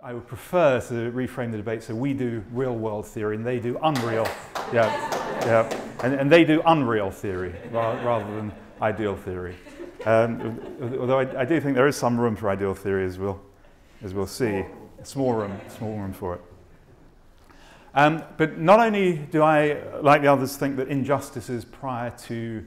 I would prefer to reframe the debate so we do real world theory and they do unreal. Yeah, yeah. And, and they do unreal theory rather, rather than ideal theory. Um, although I, I, do think there is some room for ideal theory as we'll, as we'll see. Small room, small room for it. Um, but not only do I, like the others, think that injustice is prior to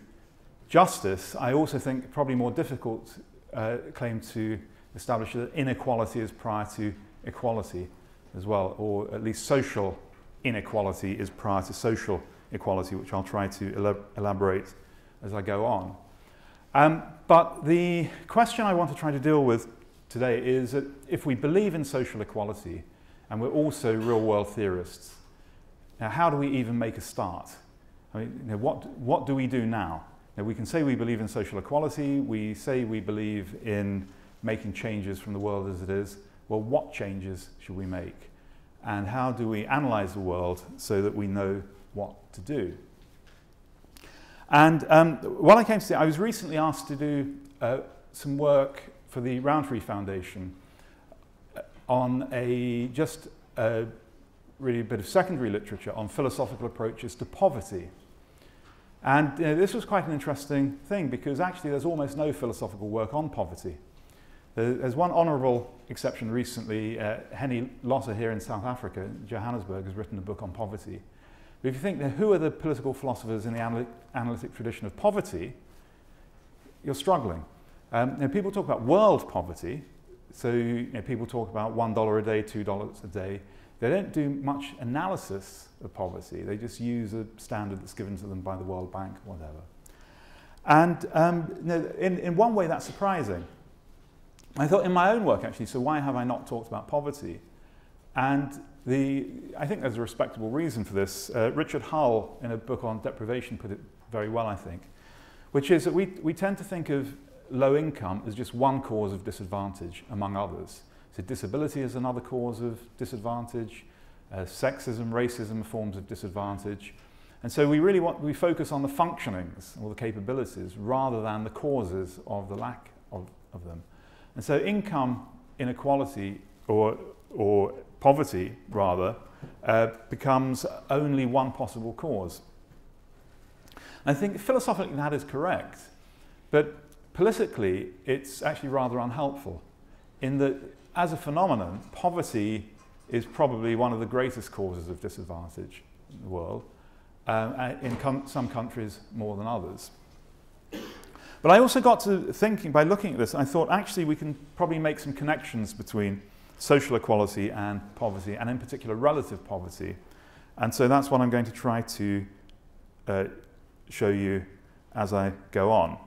justice, I also think probably more difficult uh, claim to establish that inequality is prior to equality as well, or at least social inequality is prior to social equality, which I'll try to elaborate as I go on. Um, but the question I want to try to deal with today is that if we believe in social equality and we're also real world theorists, now how do we even make a start? I mean, you know, what, what do we do now? now? We can say we believe in social equality, we say we believe in making changes from the world as it is, well, what changes should we make? And how do we analyze the world so that we know what to do? And um, what I came to see, I was recently asked to do uh, some work for the Rowntree Foundation uh, on a just a really a bit of secondary literature on philosophical approaches to poverty. And you know, this was quite an interesting thing because actually there's almost no philosophical work on poverty. There's one honourable exception recently. Uh, Hennie Lötter here in South Africa, Johannesburg, has written a book on poverty. But if you think, who are the political philosophers in the analytic, analytic tradition of poverty, you're struggling. Um, know, people talk about world poverty. So you know, people talk about $1 a day, $2 a day. They don't do much analysis of poverty. They just use a standard that's given to them by the World Bank, whatever. And um, in, in one way, that's surprising I thought in my own work actually, so why have I not talked about poverty? And the, I think there's a respectable reason for this. Uh, Richard Hull, in a book on deprivation, put it very well, I think, which is that we, we tend to think of low income as just one cause of disadvantage among others. So disability is another cause of disadvantage, uh, sexism, racism forms of disadvantage. And so we really want, we focus on the functionings or the capabilities rather than the causes of the lack of, of them. And so income inequality or, or poverty, rather, uh, becomes only one possible cause. I think philosophically that is correct, but politically it's actually rather unhelpful in that as a phenomenon, poverty is probably one of the greatest causes of disadvantage in the world, um, in some countries more than others. But I also got to thinking, by looking at this, I thought actually we can probably make some connections between social equality and poverty, and in particular relative poverty. And so that's what I'm going to try to uh, show you as I go on.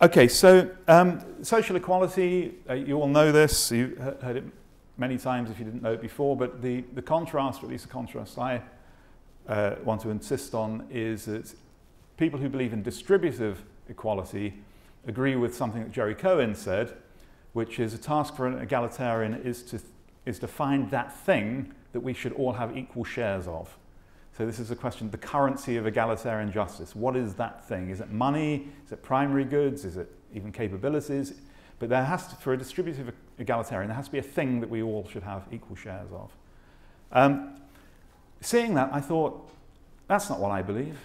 Okay, so um, social equality, uh, you all know this, you heard it many times if you didn't know it before, but the, the contrast, or at least the contrast I uh, want to insist on, is that people who believe in distributive equality agree with something that Jerry Cohen said, which is a task for an egalitarian is to, is to find that thing that we should all have equal shares of. So this is a question, the currency of egalitarian justice. What is that thing? Is it money? Is it primary goods? Is it even capabilities? But there has to, for a distributive egalitarian, there has to be a thing that we all should have equal shares of. Um, seeing that, I thought, that's not what I believe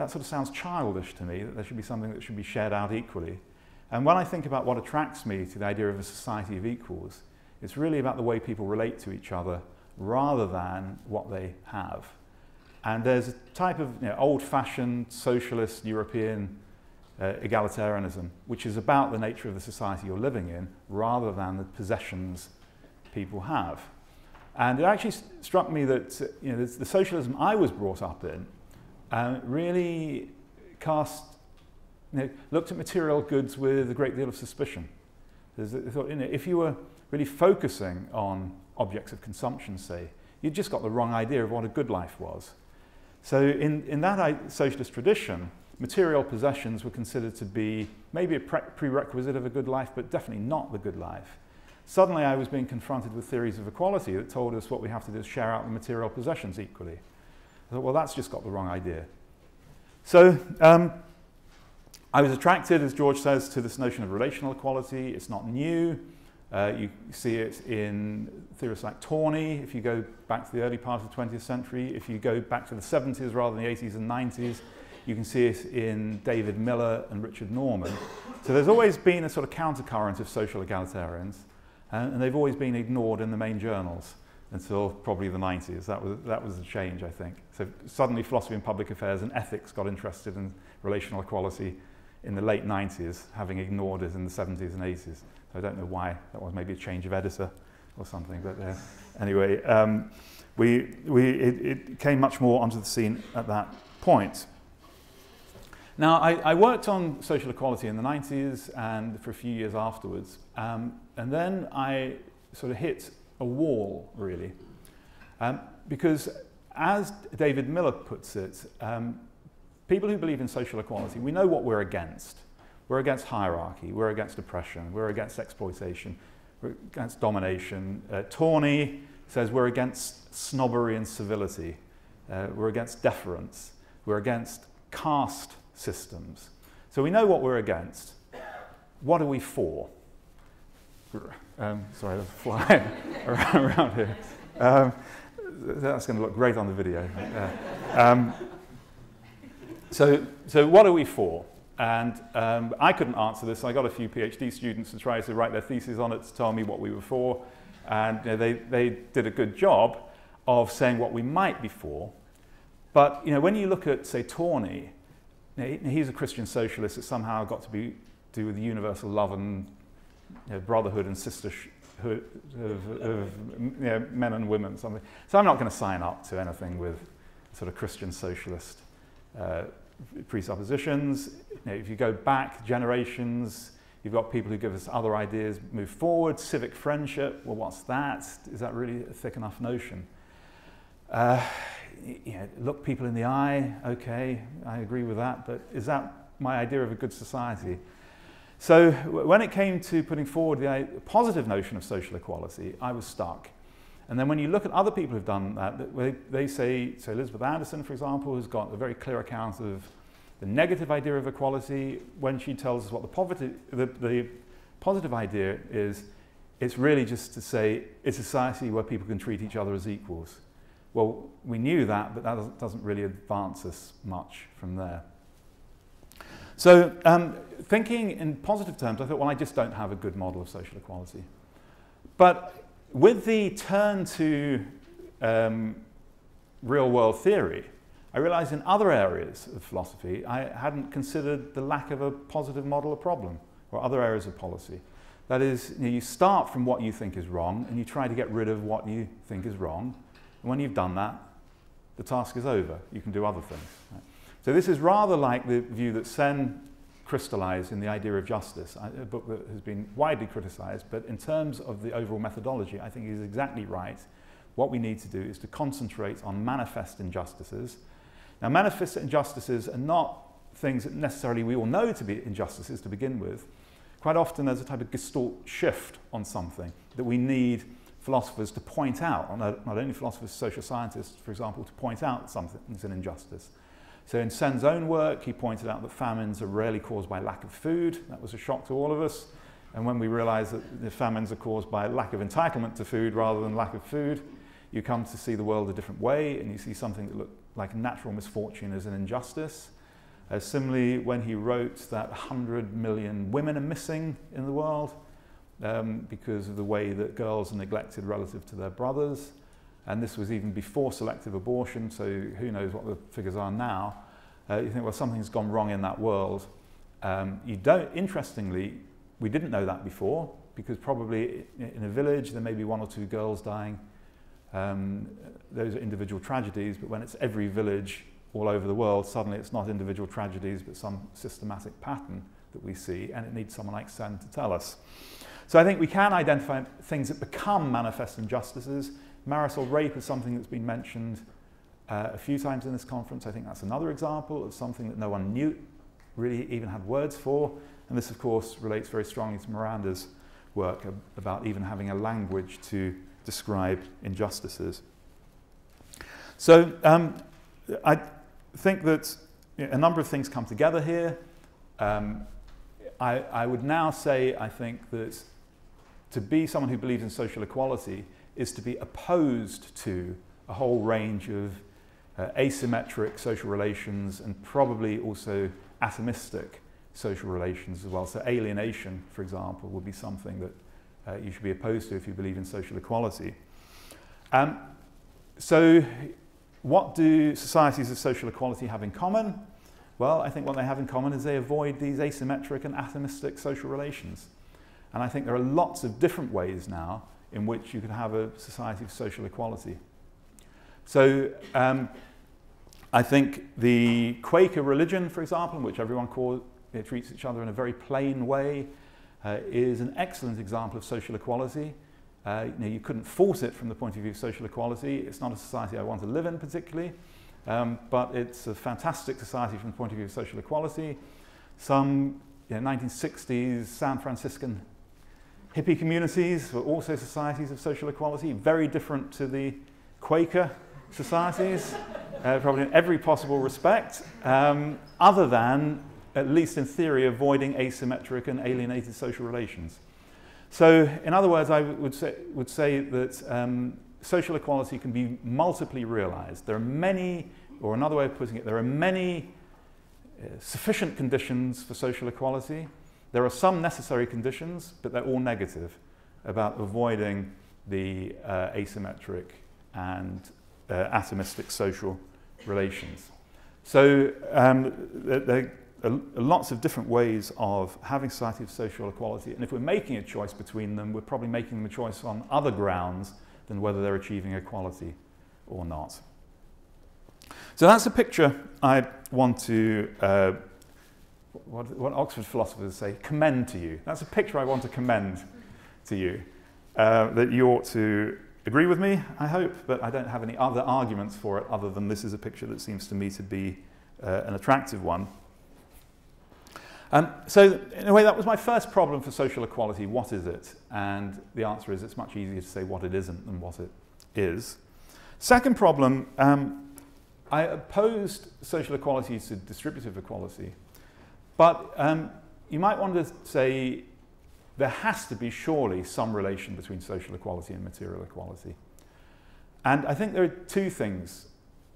that sort of sounds childish to me, that there should be something that should be shared out equally. And when I think about what attracts me to the idea of a society of equals, it's really about the way people relate to each other rather than what they have. And there's a type of you know, old-fashioned socialist European uh, egalitarianism, which is about the nature of the society you're living in rather than the possessions people have. And it actually struck me that you know, the socialism I was brought up in um, really cast, you know, looked at material goods with a great deal of suspicion. Thought, you know, if you were really focusing on objects of consumption, say, you'd just got the wrong idea of what a good life was. So in, in that socialist tradition, material possessions were considered to be maybe a pre prerequisite of a good life, but definitely not the good life. Suddenly I was being confronted with theories of equality that told us what we have to do is share out the material possessions equally. I thought, well, that's just got the wrong idea. So um, I was attracted, as George says, to this notion of relational equality. It's not new. Uh, you see it in theorists like Tawney, if you go back to the early part of the 20th century. If you go back to the 70s rather than the 80s and 90s, you can see it in David Miller and Richard Norman. So there's always been a sort of countercurrent of social egalitarians, and, and they've always been ignored in the main journals until probably the 90s. That was, that was a change, I think. So suddenly philosophy and public affairs and ethics got interested in relational equality in the late 90s, having ignored it in the 70s and 80s. So I don't know why. That was maybe a change of editor or something. But uh, anyway, um, we, we, it, it came much more onto the scene at that point. Now, I, I, worked on social equality in the 90s and for a few years afterwards. Um, and then I sort of hit a wall, really. Um, because as David Miller puts it, um, people who believe in social equality, we know what we're against. We're against hierarchy, we're against oppression, we're against exploitation, we're against domination. Uh, Tawney says we're against snobbery and civility, uh, we're against deference, we're against caste systems. So we know what we're against. What are we for? Um, sorry, there's a fly around here. Um, that's going to look great on the video. Uh, um, so, so what are we for? And um, I couldn't answer this. I got a few PhD students to try to write their theses on it to tell me what we were for. And you know, they, they did a good job of saying what we might be for. But you know, when you look at, say, Tawney, you know, he's a Christian socialist that somehow got to be do with universal love and you know, brotherhood and sisterhood of, of you know, men and women. Something. So I'm not going to sign up to anything with sort of Christian socialist uh, presuppositions. You know, if you go back generations, you've got people who give us other ideas, move forward, civic friendship. Well, what's that? Is that really a thick enough notion? Uh, you know, look people in the eye, okay, I agree with that, but is that my idea of a good society? So when it came to putting forward the uh, positive notion of social equality, I was stuck. And then when you look at other people who've done that, they, they say, so Elizabeth Anderson, for example, has got a very clear account of the negative idea of equality when she tells us what the, poverty, the, the positive idea is, it's really just to say it's a society where people can treat each other as equals. Well, we knew that, but that doesn't really advance us much from there. So um, thinking in positive terms, I thought, well, I just don't have a good model of social equality. But with the turn to um, real world theory, I realized in other areas of philosophy, I hadn't considered the lack of a positive model a problem, or other areas of policy. That is, you, know, you start from what you think is wrong, and you try to get rid of what you think is wrong. And when you've done that, the task is over. You can do other things. Right? So this is rather like the view that Sen crystallized in The Idea of Justice, a book that has been widely criticized, but in terms of the overall methodology, I think he's exactly right. What we need to do is to concentrate on manifest injustices. Now, manifest injustices are not things that necessarily we all know to be injustices to begin with. Quite often there's a type of gestalt shift on something that we need philosophers to point out, not only philosophers, social scientists, for example, to point out something is an injustice. So in Sen's own work, he pointed out that famines are rarely caused by lack of food. That was a shock to all of us. And when we realize that the famines are caused by lack of entitlement to food rather than lack of food, you come to see the world a different way and you see something that looked like natural misfortune as an injustice. Uh, similarly, when he wrote that 100 million women are missing in the world um, because of the way that girls are neglected relative to their brothers, and this was even before selective abortion, so who knows what the figures are now. Uh, you think, well, something's gone wrong in that world. Um, you don't, interestingly, we didn't know that before, because probably in a village there may be one or two girls dying. Um, those are individual tragedies, but when it's every village all over the world, suddenly it's not individual tragedies, but some systematic pattern that we see, and it needs someone like Sen to tell us. So I think we can identify things that become manifest injustices, Marital rape is something that's been mentioned uh, a few times in this conference. I think that's another example of something that no one knew, really even had words for. And this, of course, relates very strongly to Miranda's work about even having a language to describe injustices. So um, I think that a number of things come together here. Um, I, I, would now say, I think that to be someone who believes in social equality is to be opposed to a whole range of uh, asymmetric social relations and probably also atomistic social relations as well. So alienation, for example, would be something that uh, you should be opposed to if you believe in social equality. Um, so what do societies of social equality have in common? Well, I think what they have in common is they avoid these asymmetric and atomistic social relations. And I think there are lots of different ways now in which you could have a society of social equality. So um, I think the Quaker religion, for example, in which everyone treats each other in a very plain way, uh, is an excellent example of social equality. Uh, you, know, you couldn't force it from the point of view of social equality. It's not a society I want to live in particularly, um, but it's a fantastic society from the point of view of social equality. Some you know, 1960s San Franciscan hippie communities were also societies of social equality, very different to the Quaker societies, uh, probably in every possible respect, um, other than, at least in theory, avoiding asymmetric and alienated social relations. So, in other words, I would say, would say that um, social equality can be multiply realized. There are many, or another way of putting it, there are many uh, sufficient conditions for social equality. There are some necessary conditions, but they're all negative about avoiding the uh, asymmetric and uh, atomistic social relations. So um, there, are lots of different ways of having society of social equality, and if we're making a choice between them, we're probably making them a choice on other grounds than whether they're achieving equality or not. So that's a picture I want to, uh, what, what, Oxford philosophers say, commend to you. That's a picture I want to commend to you, uh, that you ought to agree with me, I hope, but I don't have any other arguments for it other than this is a picture that seems to me to be uh, an attractive one. Um, so, in a way, that was my first problem for social equality. What is it? And the answer is it's much easier to say what it isn't than what it is. Second problem, um, I opposed social equality to distributive equality. But um, you might want to say there has to be surely some relation between social equality and material equality. And I think there are two things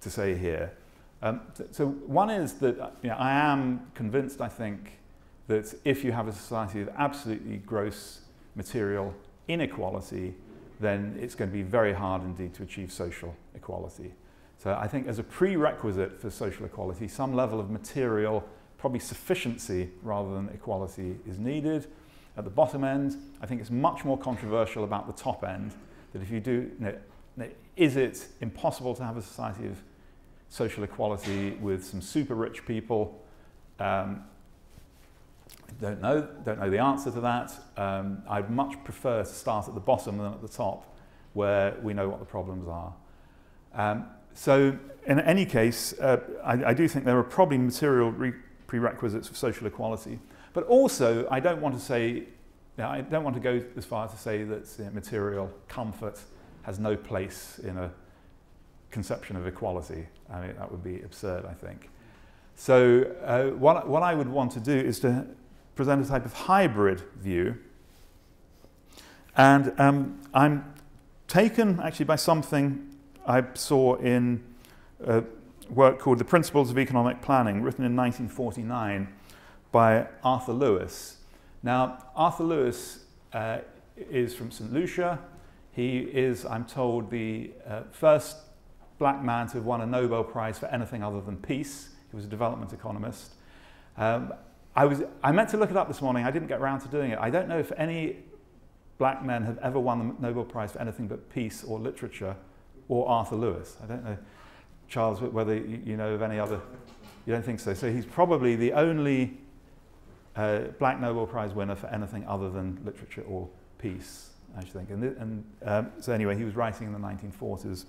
to say here. Um, so one is that you know, I am convinced, I think, that if you have a society of absolutely gross material inequality, then it's going to be very hard indeed to achieve social equality. So I think as a prerequisite for social equality, some level of material, probably sufficiency rather than equality is needed at the bottom end. I think it's much more controversial about the top end, that if you do, you know, is it impossible to have a society of social equality with some super rich people? Um, don't know, don't know the answer to that. Um, I'd much prefer to start at the bottom than at the top, where we know what the problems are. Um, so, in any case, uh, I, I, do think there are probably material prerequisites for social equality. But also, I don't want to say, I don't want to go as far as to say that material comfort has no place in a conception of equality. I mean, that would be absurd, I think. So, uh, what, what I would want to do is to present a type of hybrid view. And um, I'm taken actually by something I saw in a work called The Principles of Economic Planning, written in 1949 by Arthur Lewis. Now, Arthur Lewis uh, is from St. Lucia. He is, I'm told, the uh, first black man to have won a Nobel Prize for anything other than peace. He was a development economist. Um, I, was, I meant to look it up this morning. I didn't get around to doing it. I don't know if any black men have ever won the Nobel Prize for anything but peace or literature or Arthur Lewis. I don't know, Charles, whether you know of any other. You don't think so? So he's probably the only uh, Black Nobel Prize winner for anything other than literature or peace, I should think. And, and um, so anyway, he was writing in the 1940s.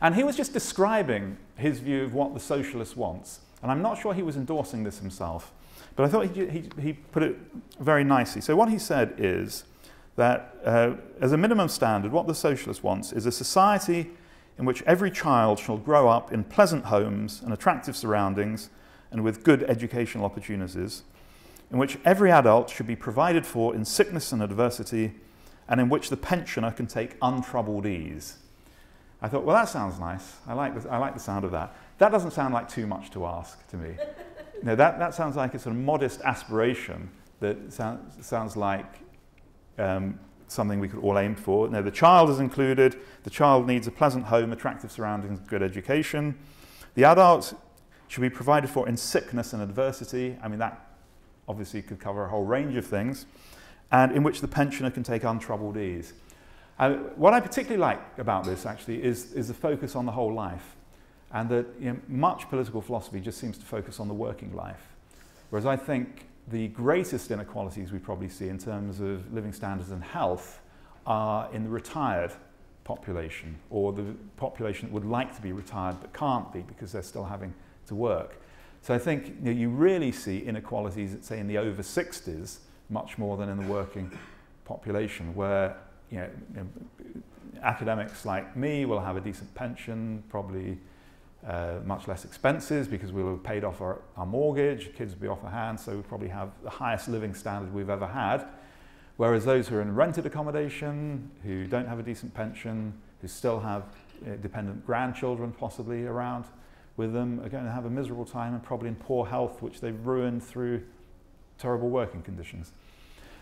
And he was just describing his view of what the socialist wants. And I'm not sure he was endorsing this himself, but I thought he, he, he put it very nicely. So what he said is that uh, as a minimum standard, what the socialist wants is a society in which every child shall grow up in pleasant homes and attractive surroundings and with good educational opportunities, in which every adult should be provided for in sickness and adversity, and in which the pensioner can take untroubled ease. I thought, well, that sounds nice. I like, the, I like the sound of that. That doesn't sound like too much to ask to me. no, that, that sounds like a sort of modest aspiration that sounds, sounds like um, something we could all aim for. No, the child is included. The child needs a pleasant home, attractive surroundings, good education. The adult should be provided for in sickness and adversity. I mean, that obviously could cover a whole range of things. And in which the pensioner can take untroubled ease. Uh, what I particularly like about this, actually, is, is the focus on the whole life. And that you know, much political philosophy just seems to focus on the working life. Whereas I think the greatest inequalities we probably see in terms of living standards and health are in the retired population or the population that would like to be retired but can't be because they're still having to work. So I think you, know, you really see inequalities, say, in the over 60s much more than in the working population, where you know, academics like me will have a decent pension, probably uh, much less expenses because we'll have paid off our, our mortgage, kids will be off our hands, so we probably have the highest living standard we've ever had. Whereas those who are in rented accommodation, who don't have a decent pension, who still have uh, dependent grandchildren possibly around with them, are going to have a miserable time and probably in poor health, which they've ruined through terrible working conditions.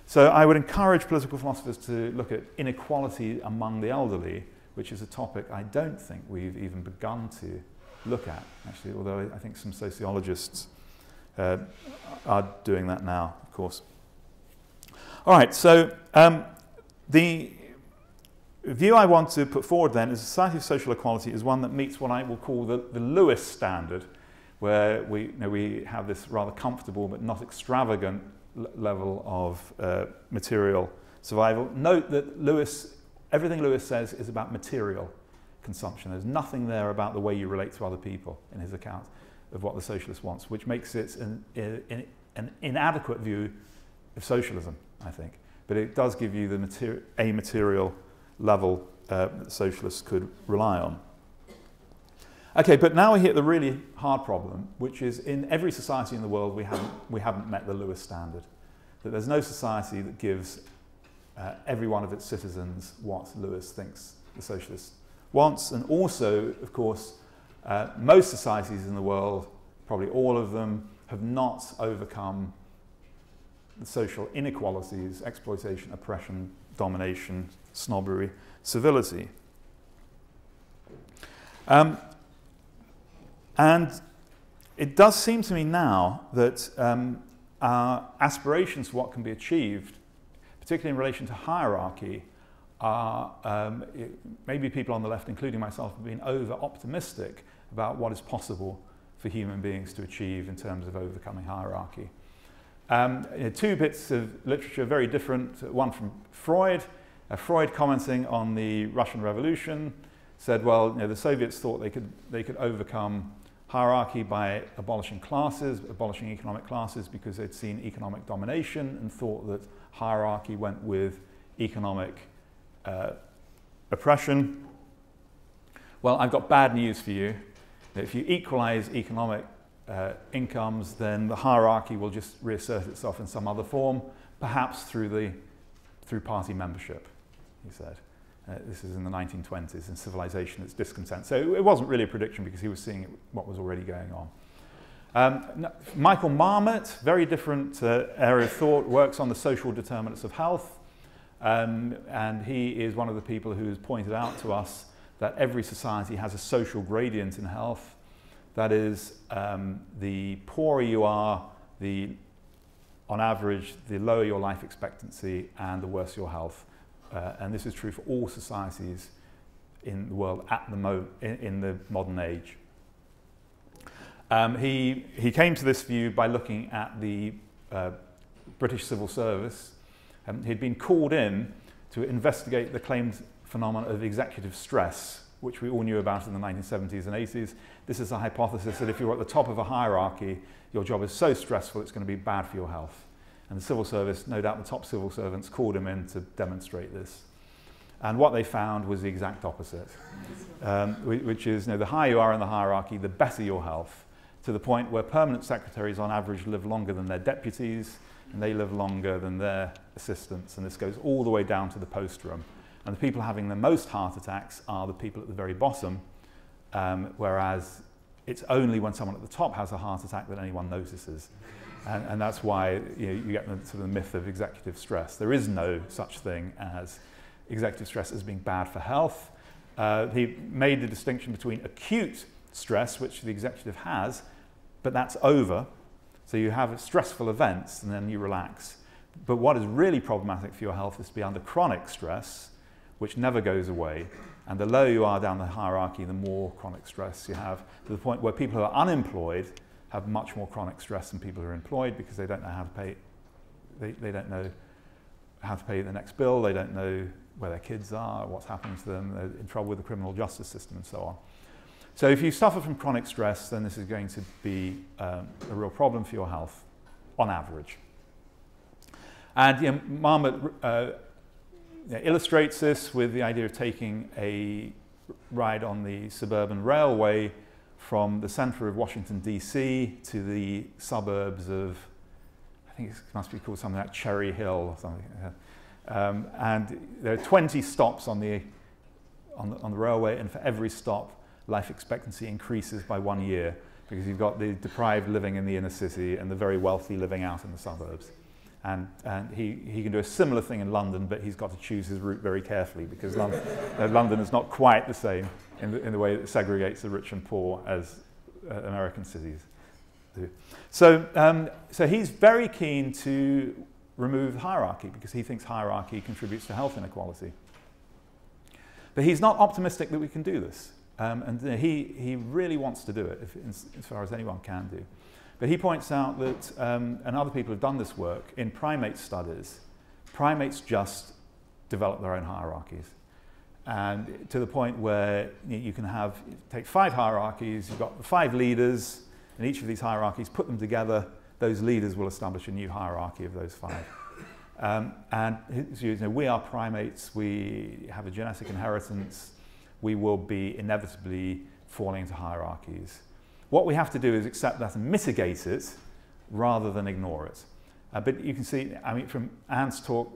So I would encourage political philosophers to look at inequality among the elderly, which is a topic I don't think we've even begun to look at, actually, although I think some sociologists uh, are doing that now, of course. All right, so um, the view I want to put forward then is a society of social equality is one that meets what I will call the, the Lewis standard, where we, you know, we have this rather comfortable but not extravagant level of uh, material survival. Note that Lewis, everything Lewis says is about material consumption. There's nothing there about the way you relate to other people in his account of what the socialist wants, which makes it an, an inadequate view of socialism, I think. But it does give you the materi- a material level uh, that socialists could rely on. Okay, but now we hit the really hard problem, which is in every society in the world we haven't, we haven't met the Lewis standard. That there's no society that gives uh, every one of its citizens what Lewis thinks the socialists wants. And also, of course, uh, most societies in the world, probably all of them, have not overcome the social inequalities, exploitation, oppression, domination, snobbery, civility. Um, and it does seem to me now that um, our aspirations for what can be achieved, particularly in relation to hierarchy, are um, maybe people on the left, including myself, have been over optimistic about what is possible for human beings to achieve in terms of overcoming hierarchy. Um, you know, two bits of literature, very different. One from Freud, uh, Freud commenting on the Russian Revolution, said, well, you know, the Soviets thought they could, they could overcome hierarchy by abolishing classes, abolishing economic classes because they'd seen economic domination and thought that hierarchy went with economic uh, oppression. Well, I've got bad news for you. If you equalize economic uh, incomes, then the hierarchy will just reassert itself in some other form, perhaps through, the, through party membership, he said. Uh, this is in the 1920s, in civilization, it's discontent. So it wasn't really a prediction because he was seeing what was already going on. Um, Michael Marmot, very different uh, area of thought, works on the social determinants of health. Um, and he is one of the people who has pointed out to us that every society has a social gradient in health. That is, um, the poorer you are, the, on average, the lower your life expectancy and the worse your health. Uh, and this is true for all societies in the world at the mo- in, in the modern age. Um, he, he came to this view by looking at the uh, British civil service um, he'd been called in to investigate the claimed phenomenon of executive stress, which we all knew about in the 1970s and 80s. This is a hypothesis that if you're at the top of a hierarchy, your job is so stressful it's going to be bad for your health. And the civil service, no doubt the top civil servants, called him in to demonstrate this. And what they found was the exact opposite, um, which is you know, the higher you are in the hierarchy, the better your health, to the point where permanent secretaries on average live longer than their deputies, and they live longer than their assistants, and this goes all the way down to the post room. And the people having the most heart attacks are the people at the very bottom, um, whereas it's only when someone at the top has a heart attack that anyone notices. And, and that's why you, know, you get the, sort of the myth of executive stress. There is no such thing as executive stress as being bad for health. Uh, he made the distinction between acute stress, which the executive has, but that's over. So you have stressful events and then you relax. But what is really problematic for your health is to be under chronic stress, which never goes away. And the lower you are down the hierarchy, the more chronic stress you have, to the point where people who are unemployed have much more chronic stress than people who are employed because they don't know how to pay, they, they don't know how to pay the next bill, they don't know where their kids are, what's happening to them, they're in trouble with the criminal justice system and so on. So if you suffer from chronic stress, then this is going to be um, a real problem for your health on average. And Marmot uh, illustrates this with the idea of taking a ride on the suburban railway from the center of Washington, D.C. to the suburbs of, I think it must be called something like Cherry Hill or something. Um, and there are 20 stops on the, on the, on the railway, and for every stop, life expectancy increases by one year because you've got the deprived living in the inner city and the very wealthy living out in the suburbs. And, and he, he can do a similar thing in London, but he's got to choose his route very carefully because London, uh, London is not quite the same in the, in the way that segregates the rich and poor as uh, American cities do. So, um, so he's very keen to remove hierarchy because he thinks hierarchy contributes to health inequality. But he's not optimistic that we can do this. Um, and he, he really wants to do it, if, as far as anyone can do. But he points out that, um, and other people have done this work, in primate studies, primates just develop their own hierarchies. And to the point where you can have, take five hierarchies, you've got five leaders, and each of these hierarchies, put them together, those leaders will establish a new hierarchy of those five. Um, and you know, we are primates, we have a genetic inheritance, we will be inevitably falling into hierarchies. What we have to do is accept that and mitigate it rather than ignore it. Uh, but you can see, I mean, from Anne's talk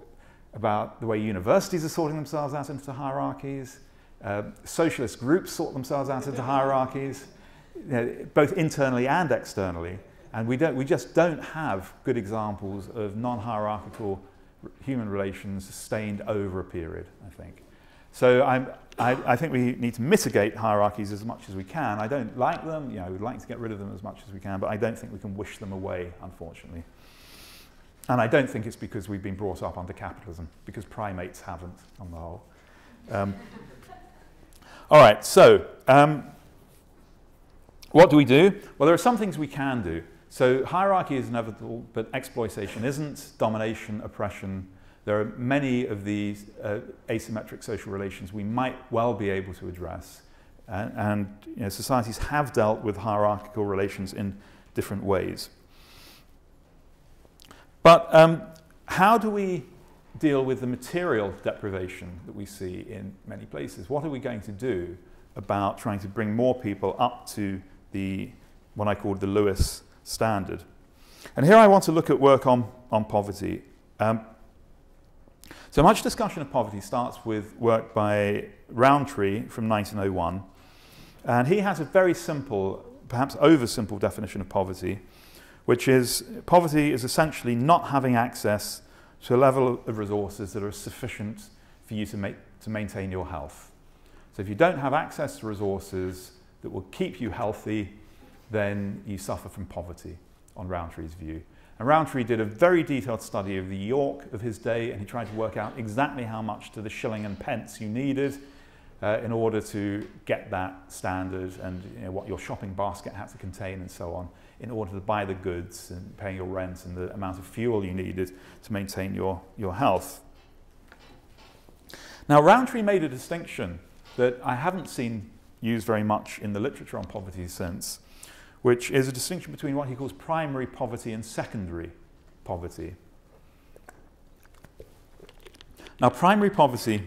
about the way universities are sorting themselves out into hierarchies, uh, socialist groups sort themselves out into hierarchies, you know, both internally and externally. And we, don't, we just don't have good examples of non hierarchical human relations sustained over a period, I think. So I'm, I, I, think we need to mitigate hierarchies as much as we can. I don't like them, you know, we'd like to get rid of them as much as we can, but I don't think we can wish them away, unfortunately. And I don't think it's because we've been brought up under capitalism, because primates haven't, on the whole. Um, all right, so um, what do we do? Well, there are some things we can do. So hierarchy is inevitable, but exploitation isn't, domination, oppression, there are many of these uh, asymmetric social relations we might well be able to address. And, and you know, societies have dealt with hierarchical relations in different ways. But um, how do we deal with the material deprivation that we see in many places? What are we going to do about trying to bring more people up to the what I call the Lewis standard? And here I want to look at work on, on poverty. Um, so much discussion of poverty starts with work by Rowntree from 1901. And he has a very simple, perhaps oversimple definition of poverty, which is poverty is essentially not having access to a level of resources that are sufficient for you to, make, to maintain your health. So if you don't have access to resources that will keep you healthy, then you suffer from poverty, on Rowntree's view. And Rowntree did a very detailed study of the York of his day and he tried to work out exactly how much to the shilling and pence you needed uh, in order to get that standard and you know, what your shopping basket had to contain and so on in order to buy the goods and paying your rent and the amount of fuel you needed to maintain your, your health. Now, Rowntree made a distinction that I haven't seen used very much in the literature on poverty since which is a distinction between what he calls primary poverty and secondary poverty. Now, primary poverty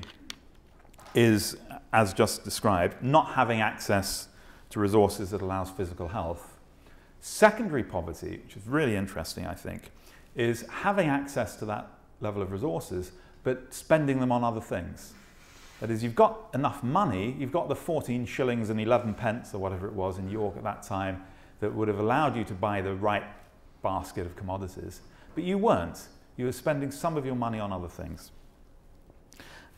is, as just described, not having access to resources that allows physical health. Secondary poverty, which is really interesting, I think, is having access to that level of resources, but spending them on other things. That is, you've got enough money, you've got the 14 shillings and 11 pence or whatever it was in York at that time that would have allowed you to buy the right basket of commodities, but you weren't. You were spending some of your money on other things.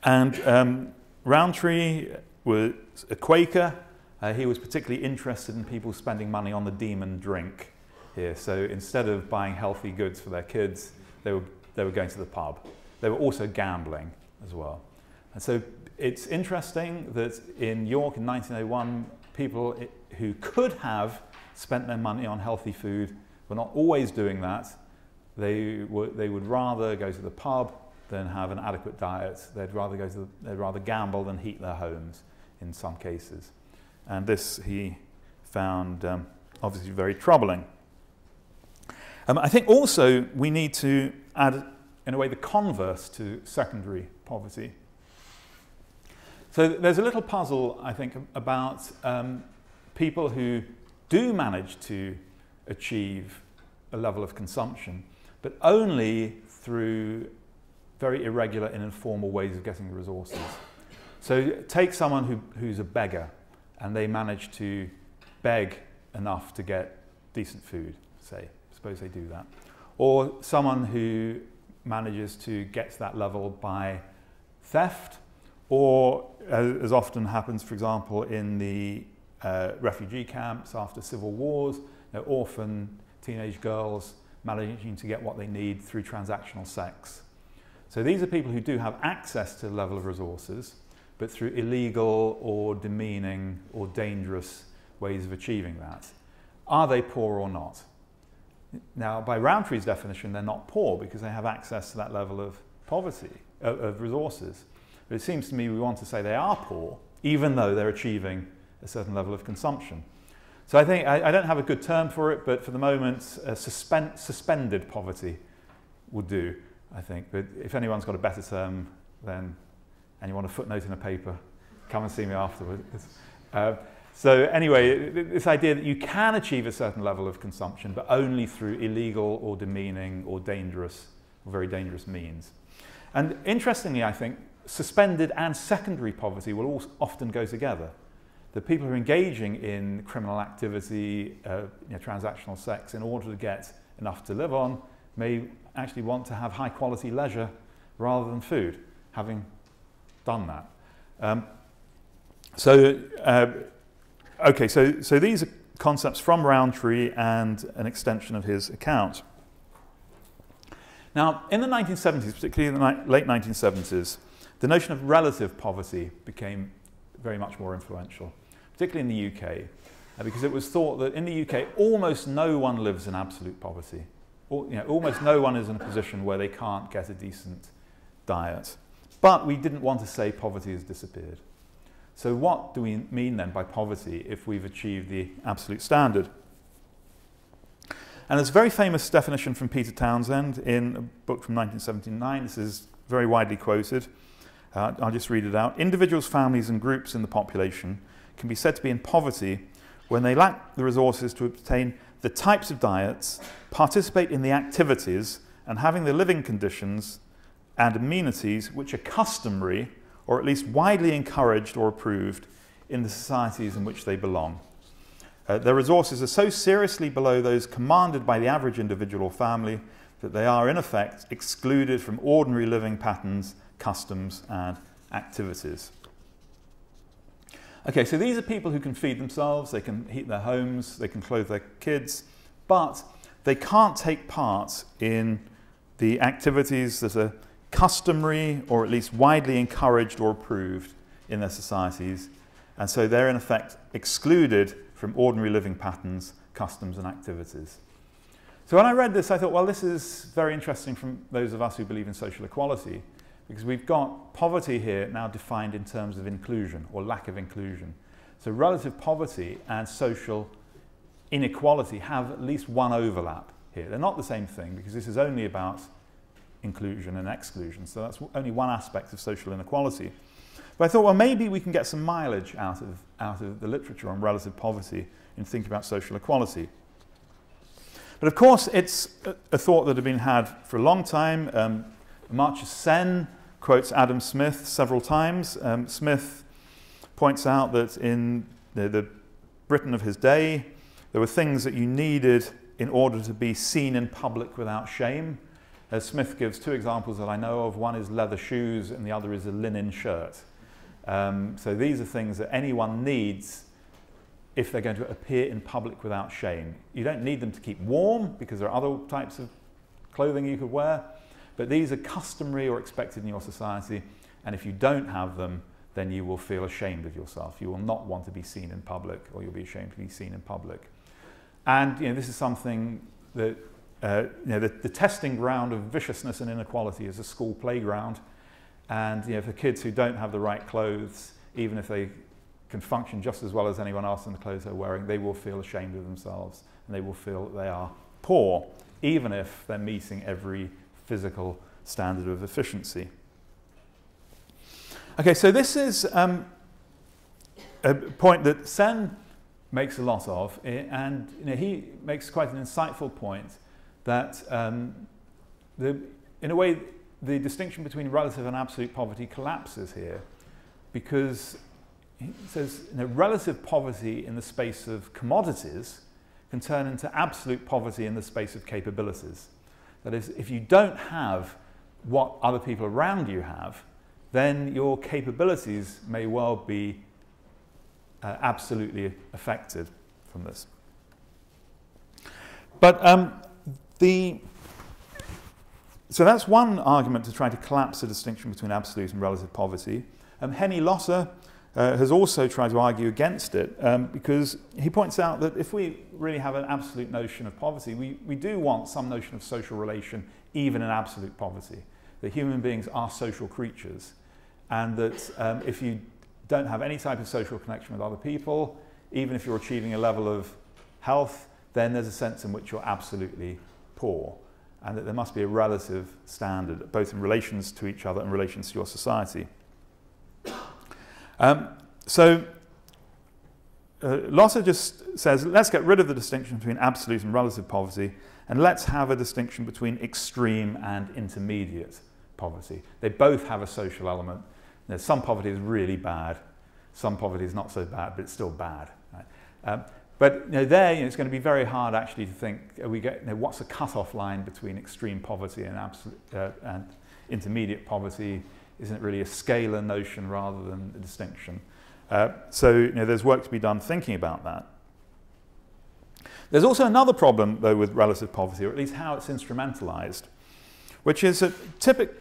And um, Rowntree was a Quaker. Uh, he was particularly interested in people spending money on the demon drink here. So instead of buying healthy goods for their kids, they were, they were going to the pub. They were also gambling as well. And so it's interesting that in York in 1901, people who could have spent their money on healthy food were not always doing that. They, were, they would rather go to the pub than have an adequate diet. They'd rather, go to the, they'd rather gamble than heat their homes in some cases. And this he found um, obviously very troubling. Um, I think also we need to add, in a way, the converse to secondary poverty. So there's a little puzzle, I think, about um, people who do manage to achieve a level of consumption, but only through very irregular and informal ways of getting the resources. So take someone who, who's a beggar and they manage to beg enough to get decent food, say, suppose they do that. Or someone who manages to get to that level by theft or as often happens, for example, in the uh, refugee camps after civil wars, you know, orphan teenage girls managing to get what they need through transactional sex. So these are people who do have access to the level of resources, but through illegal or demeaning or dangerous ways of achieving that. Are they poor or not? Now, by Rowntree's definition, they're not poor because they have access to that level of poverty, of, of resources. But it seems to me we want to say they are poor, even though they're achieving a certain level of consumption. So I think I, I don't have a good term for it, but for the moment, suspend, suspended poverty would do, I think. But if anyone's got a better term, then and you want a footnote in a paper, come and see me afterwards. Uh, so anyway, this idea that you can achieve a certain level of consumption, but only through illegal or demeaning or dangerous, or very dangerous means. And interestingly, I think suspended and secondary poverty will often go together. The people who are engaging in criminal activity, uh, you know, transactional sex, in order to get enough to live on, may actually want to have high quality leisure rather than food, having done that. Um, so, uh, okay, so, so these are concepts from Rowntree and an extension of his account. Now, in the 1970s, particularly in the late 1970s, the notion of relative poverty became very much more influential, particularly in the UK, uh, because it was thought that in the UK almost no one lives in absolute poverty. Or, you know, almost no one is in a position where they can't get a decent diet. But we didn't want to say poverty has disappeared. So what do we mean then by poverty if we've achieved the absolute standard? And there's a very famous definition from Peter Townsend in a book from 1979. This is very widely quoted. Uh, I'll just read it out. Individuals, families, and groups in the population can be said to be in poverty when they lack the resources to obtain the types of diets, participate in the activities, and having the living conditions and amenities which are customary or at least widely encouraged or approved in the societies in which they belong. Uh, their resources are so seriously below those commanded by the average individual or family that they are, in effect, excluded from ordinary living patterns customs, and activities. Okay, so these are people who can feed themselves, they can heat their homes, they can clothe their kids, but they can't take part in the activities that are customary or at least widely encouraged or approved in their societies. And so they're in effect excluded from ordinary living patterns, customs, and activities. So when I read this, I thought, well, this is very interesting from those of us who believe in social equality because we've got poverty here now defined in terms of inclusion or lack of inclusion. So relative poverty and social inequality have at least one overlap here. They're not the same thing because this is only about inclusion and exclusion. So that's only one aspect of social inequality. But I thought, well, maybe we can get some mileage out of, out of the literature on relative poverty in thinking about social equality. But of course, it's a thought that had been had for a long time. Um, Amartya Sen quotes Adam Smith several times. Um, Smith points out that in the, the Britain of his day, there were things that you needed in order to be seen in public without shame. As Smith gives two examples that I know of. One is leather shoes, and the other is a linen shirt. Um, so these are things that anyone needs if they're going to appear in public without shame. You don't need them to keep warm because there are other types of clothing you could wear, but these are customary or expected in your society, and if you don't have them, then you will feel ashamed of yourself. You will not want to be seen in public, or you'll be ashamed to be seen in public. And you know, this is something that uh, you know, the, the, testing ground of viciousness and inequality is a school playground. And you know, for kids who don't have the right clothes, even if they can function just as well as anyone else in the clothes they're wearing, they will feel ashamed of themselves and they will feel that they are poor, even if they're meeting every physical standard of efficiency. Okay, so this is um, a point that Sen makes a lot of, eh, and you know, he makes quite an insightful point that um, the, in a way the distinction between relative and absolute poverty collapses here because he says you know, relative poverty in the space of commodities can turn into absolute poverty in the space of capabilities. That is, if you don't have what other people around you have, then your capabilities may well be uh, absolutely affected from this. But um, the so that's one argument to try to collapse the distinction between absolute and relative poverty. Um, Hennie Lötter uh, has also tried to argue against it um, because he points out that if we really have an absolute notion of poverty, we, we do want some notion of social relation even in absolute poverty. That human beings are social creatures and that um, if you don't have any type of social connection with other people, even if you're achieving a level of health, then there's a sense in which you're absolutely poor and that there must be a relative standard, both in relations to each other and relations to your society. Um, so uh, Lötter just says, let's get rid of the distinction between absolute and relative poverty, and let's have a distinction between extreme and intermediate poverty. They both have a social element. You some poverty is really bad, some poverty is not so bad, but it's still bad. Right? Um, but you know, there, you know, it's going to be very hard actually to think, we get, you know, what's the cut-off line between extreme poverty and, absolute, uh, and intermediate poverty? Isn't really a scalar notion rather than a distinction? Uh, so you know, there's work to be done thinking about that. There's also another problem, though, with relative poverty, or at least how it's instrumentalized, which is that typic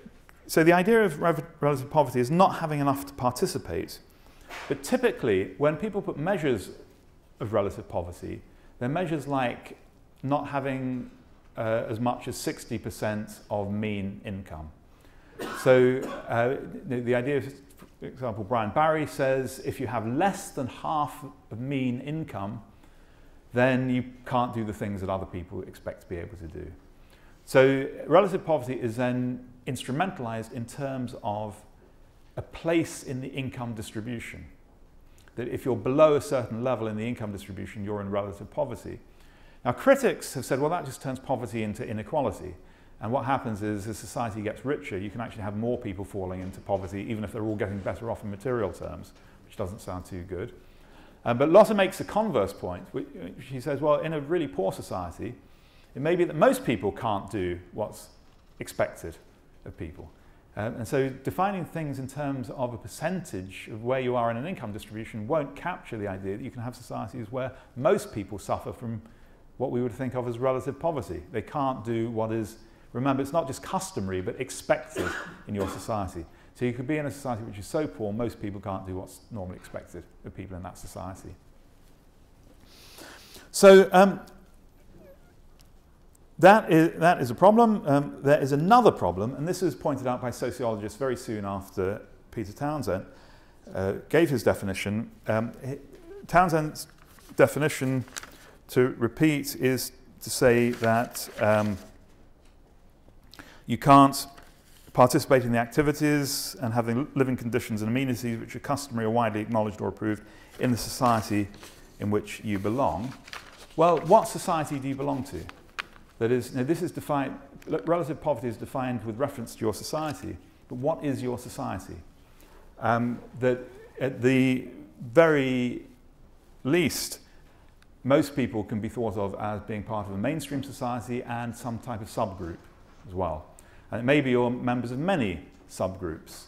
so the idea of relative poverty is not having enough to participate. But typically, when people put measures of relative poverty, they're measures like not having uh, as much as 60% of mean income. So uh, the, the, idea, of, for example, Brian Barry says if you have less than half of mean income, then you can't do the things that other people expect to be able to do. So relative poverty is then instrumentalized in terms of a place in the income distribution that if you're below a certain level in the income distribution, you're in relative poverty. Now, critics have said, well, that just turns poverty into inequality. And what happens is, as society gets richer, you can actually have more people falling into poverty, even if they're all getting better off in material terms, which doesn't sound too good. Um, but Lötter makes a converse point. Which he says, well, in a really poor society, it may be that most people can't do what's expected of people. Um, and so defining things in terms of a percentage of where you are in an income distribution won't capture the idea that you can have societies where most people suffer from what we would think of as relative poverty. They can't do what is, remember, it's not just customary, but expected in your society. So you could be in a society which is so poor, most people can't do what's normally expected of people in that society. So um, that is, that is a problem. Um, there is another problem, and this was pointed out by sociologists very soon after Peter Townsend uh, gave his definition. Um, Townsend's definition, to repeat, is to say that um, you can't participate in the activities and have the living conditions and amenities which are customary or widely acknowledged or approved in the society in which you belong. Well, what society do you belong to? That is, now this is defined, relative poverty is defined with reference to your society. But what is your society? Um, that at the very least, most people can be thought of as being part of a mainstream society and some type of subgroup as well. And it may be you're members of many subgroups.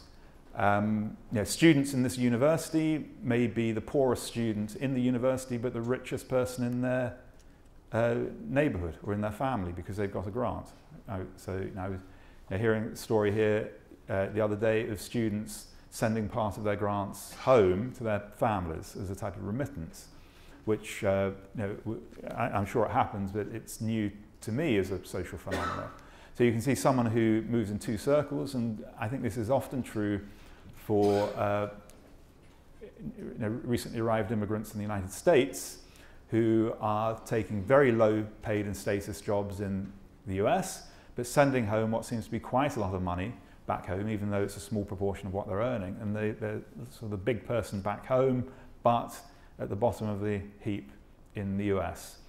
Um, you know, students in this university may be the poorest student in the university, but the richest person in their uh, neighbourhood or in their family because they've got a grant. Uh, so you know, I was you know, hearing a story here uh, the other day of students sending part of their grants home to their families as a type of remittance, which uh, you know, I, I'm sure it happens, but it's new to me as a social phenomenon. So you can see someone who moves in two circles, and I think this is often true for uh, you know, recently arrived immigrants in the United States who are taking very low paid and status jobs in the US, but sending home what seems to be quite a lot of money back home, even though it's a small proportion of what they're earning. And they, are sort of the big person back home, but at the bottom of the heap in the US.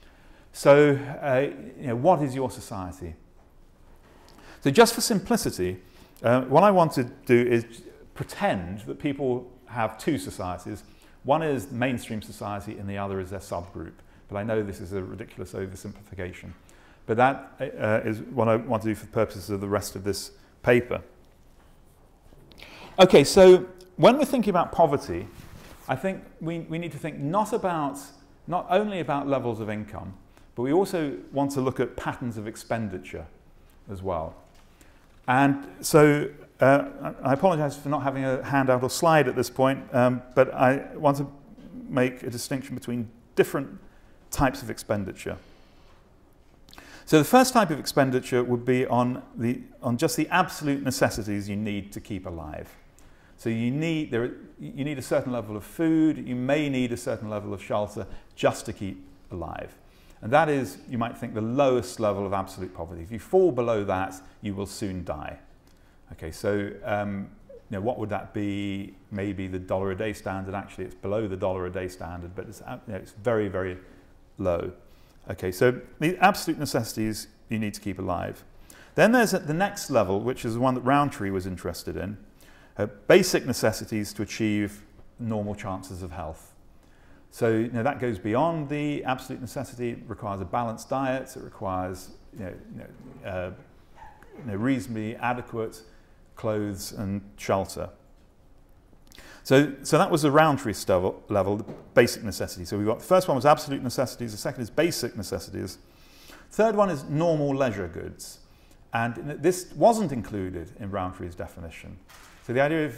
So, uh, you know, what is your society? So, just for simplicity, uh, what I want to do is pretend that people have two societies one is mainstream society and the other is their subgroup. But I know this is a ridiculous oversimplification. But that uh, is what I want to do for the purposes of the rest of this paper. Okay, so when we're thinking about poverty, I think we, we need to think not about not only about levels of income, but we also want to look at patterns of expenditure as well. And so uh, I apologize for not having a handout or slide at this point, um, but I want to make a distinction between different types of expenditure. So the first type of expenditure would be on, the, on just the absolute necessities you need to keep alive. So you need, there, you need a certain level of food, you may need a certain level of shelter just to keep alive. And that is, you might think, the lowest level of absolute poverty. If you fall below that, you will soon die. Okay, so um, you know, what would that be? Maybe the dollar a day standard. Actually, it's below the dollar a day standard, but it's, you know, it's very, very low. Okay, so the absolute necessities you need to keep alive. Then there's the next level, which is the one that Rowntree was interested in, uh, basic necessities to achieve normal chances of health. So you know, that goes beyond the absolute necessity. It requires a balanced diet. It requires you know, you know, uh, you know reasonably adequate clothes and shelter. So, so that was the Rowntree level, the basic necessities. So we've got the first one was absolute necessities, the second is basic necessities. Third one is normal leisure goods. And this wasn't included in Rowntree's definition. So the idea of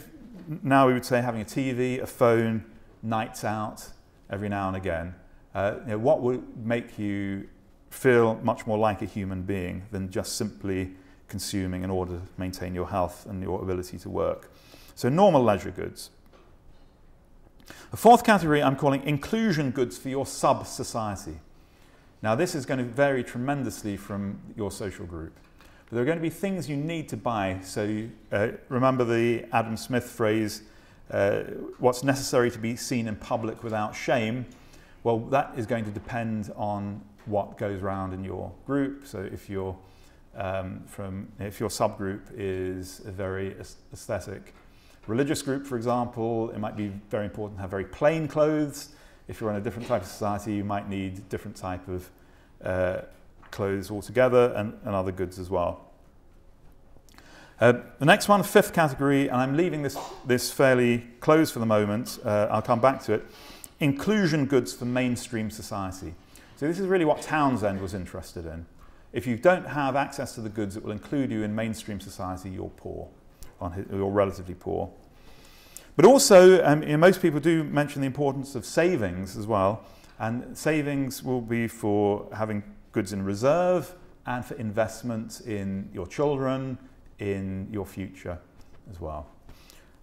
now we would say having a TV, a phone, nights out every now and again. Uh, you know, what would make you feel much more like a human being than just simply consuming in order to maintain your health and your ability to work. So normal leisure goods. The fourth category I'm calling inclusion goods for your sub-society. Now this is going to vary tremendously from your social group. But there are going to be things you need to buy. So uh, remember the Adam Smith phrase, uh, what's necessary to be seen in public without shame? Well, that is going to depend on what goes around in your group. So if you're um, from if your subgroup is a very aesthetic religious group, for example, it might be very important to have very plain clothes. If you're in a different type of society, you might need different type of uh, clothes altogether and, and other goods as well. Uh, the next one, fifth category, and I'm leaving this, this fairly closed for the moment, uh, I'll come back to it, inclusion goods for mainstream society. So this is really what Townsend was interested in. If you don't have access to the goods that will include you in mainstream society, you're poor, you're relatively poor. But also, um, you know, most people do mention the importance of savings as well. And savings will be for having goods in reserve and for investment in your children, in your future as well.